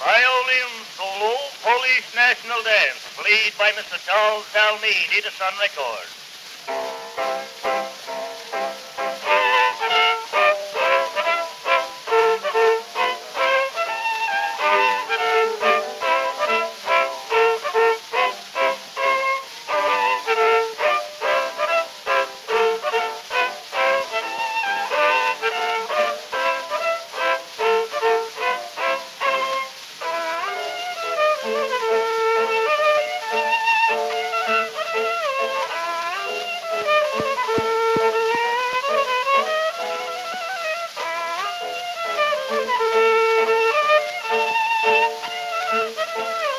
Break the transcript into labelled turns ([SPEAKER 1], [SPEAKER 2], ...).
[SPEAKER 1] Violin solo, Polish national dance, played by Mr. Charles Dalmeid, Edison Records. Bye.